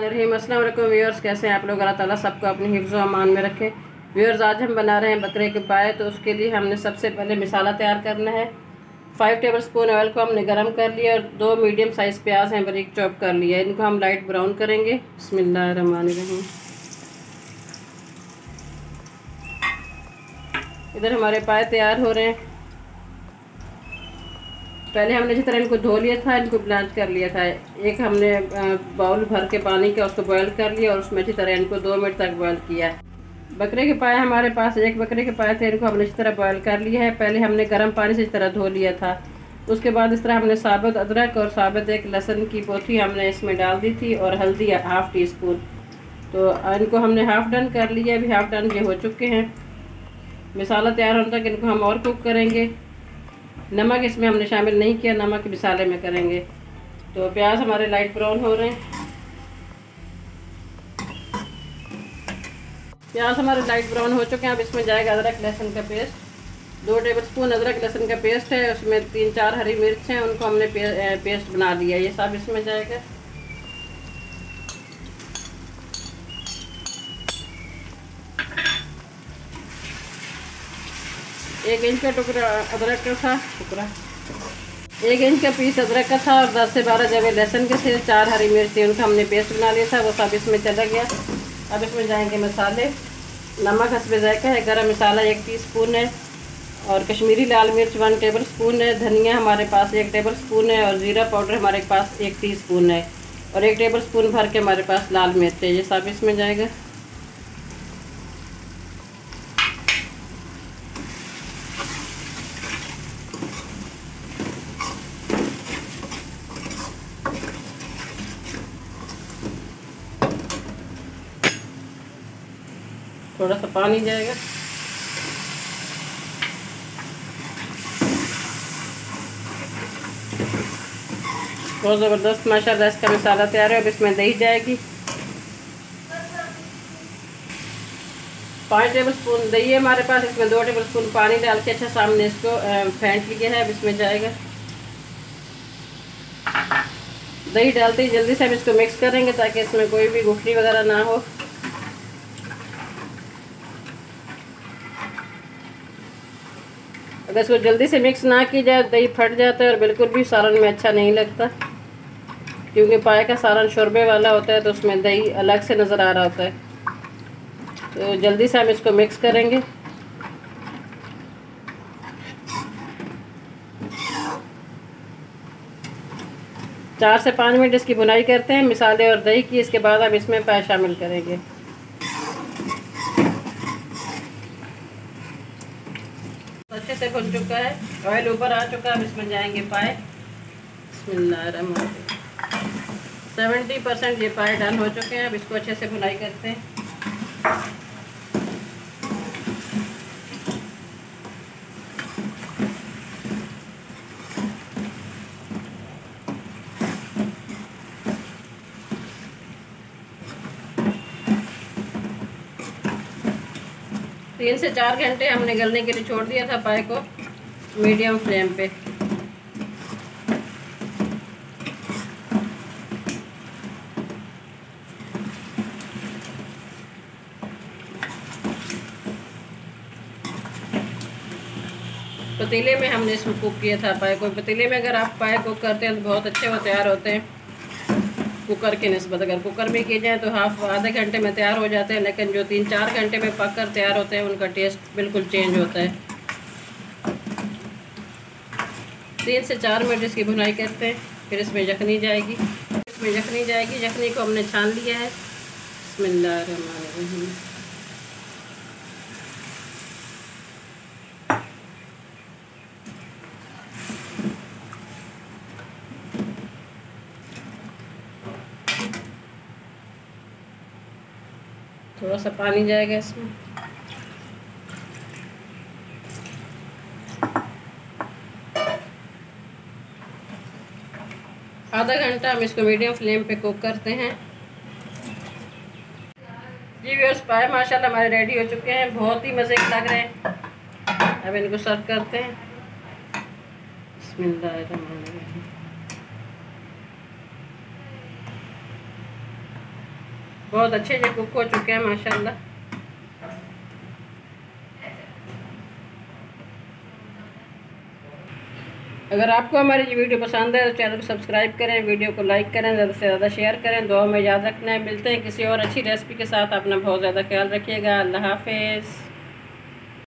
रहीम अस्सलाम वालेकुम व्यूअर्स कैसे हैं आप लोग? अल्लाह ताला सबको अपनी हिफ्ज़ अमान में रखे। व्यूअर्स आज हम बना रहे हैं बकरे के पाए तो उसके लिए हमने सबसे पहले मिसाला तैयार करना है। फाइव टेबल स्पून ऑयल को हमने गर्म कर लिया और दो मीडियम साइज़ प्याज हैं, बरीक चॉप कर लिया इनको हम लाइट ब्राउन करेंगे। बसमिल्लाम इधर हमारे पाए तैयार हो रहे हैं। पहले हमने जिस तरह इनको धो लिया था, इनको ब्लांच कर लिया था। एक हमने बाउल भर के पानी का उसको बॉयल कर लिया और उसमें अच्छी तरह इनको दो मिनट तक बॉयल किया। बकरे के पाए हमारे पास, एक बकरे के पाए थे, इनको हमने इस तरह बॉयल कर लिया है। पहले हमने गर्म पानी से इस तरह धो लिया था। उसके बाद इस तरह हमने साबुत अदरक और साबुत एक लहसन की पोथी हमने इसमें डाल दी थी और हल्दी हाफ़ टी स्पून तो इनको हमने हाफ़ डन कर लिया, अभी हाफ़ डन ये हो चुके हैं। मिसाला तैयार होने तक इनको हम और कुक करेंगे। नमक इसमें हमने शामिल नहीं किया नमक मिसाले में करेंगे। तो प्याज हमारे लाइट ब्राउन हो रहे हैं। प्याज हमारे लाइट ब्राउन हो चुके हैं अब इसमें जाएगा अदरक लहसुन का पेस्ट दो टेबल स्पून अदरक लहसुन का पेस्ट है उसमें तीन चार हरी मिर्च हैं उनको हमने पे, पेस्ट बना दिया ये सब इसमें जाएगा। एक इंच का टुकड़ा अदरक का था। टुकड़ा। एक इंच का पीस अदरक का था और दस से बारह जगह लहसुन के थे चार हरी मिर्च थी उनका हमने पेस्ट बना लिया था, वो सब इसमें चला गया। अब इसमें जाएँगे मसाले। नमक हंसबे जायका है गरम मसाला, एक टीस्पून है। और कश्मीरी लाल मिर्च वन टेबल स्पून है। धनिया हमारे पास एक टेबल स्पून है और ज़ीरा पाउडर हमारे पास एक टीस्पून है। और एक टेबल स्पून भर के हमारे पास लाल मिर्च है। ये सब इसमें जाएगा। थोड़ा सा पानी जाएगा। बहुत ज़बरदस्त, माशाल्लाह, इसका मसाला तैयार है, अब इसमें दही जाएगी। पाँच टेबल स्पून दही है हमारे पास, इसमें दो टेबल स्पून पानी डाल के अच्छा सामने इसको फेंट लिया है, अब इसमें जाएगा। दही डालते ही जल्दी से हम इसको मिक्स करेंगे ताकि इसमें कोई भी गुठली वगैरह ना हो। अगर इसको जल्दी से मिक्स ना की जाए, दही फट जाता है और बिल्कुल भी सालन में अच्छा नहीं लगता। क्योंकि पाए का सालन शोरबे वाला होता है तो उसमें दही अलग से नज़र आ रहा होता है। तो जल्दी से हम इसको मिक्स करेंगे। चार से पाँच मिनट इसकी बुनाई करते हैं, मिसाले और दही की। इसके बाद हम इसमें पाए शामिल करेंगे। अच्छे से भुन चुका है। ऑयल ऊपर आ चुका है अब इसमें जाएँगे पाए। सेवेंटी परसेंट ये पाए डन हो चुके हैं अब इसको अच्छे से भुनाई करते हैं। तीन से चार घंटे हमने गलने के लिए छोड़ दिया था पाए को मीडियम फ्लेम पे। पतीले में हमने इसमें कुक किया था पाए को। पतीले में अगर आप पाए कुक करते हैं तो बहुत अच्छे वो तैयार होते हैं। कुकर के नस्बत, अगर कुकर में किए जाए तो हाफ़ आधे घंटे में तैयार हो जाते हैं, लेकिन जो तीन चार घंटे में पक कर तैयार होते हैं, उनका टेस्ट बिल्कुल चेंज होता है। तीन से चार मिनट इसकी भुनाई करते हैं, फिर इसमें यखनी जाएगी। इसमें यखनी जाएगी यखनी को हमने छान लिया है। बसमिल्लाम थोड़ा सा पानी जाएगा इसमें। आधा घंटा हम इसको मीडियम फ्लेम पे कुक करते हैं। जी व्यवर्स पाए, माशाल्लाह हमारे रेडी हो चुके हैं। बहुत ही मज़े लग रहे हैं। अब इनको सर्व करते हैं। बिस्मिल्लाह बहुत अच्छे से कुक हो चुके हैं, माशाल्लाह। अगर आपको हमारी ये वीडियो पसंद है तो चैनल को सब्सक्राइब करें, वीडियो को लाइक करें, ज़्यादा से ज़्यादा शेयर करें। दुआ में याद रखना है। मिलते हैं किसी और अच्छी रेसिपी के साथ। अपना बहुत ज़्यादा ख्याल रखिएगा। अल्लाह हाफिज़।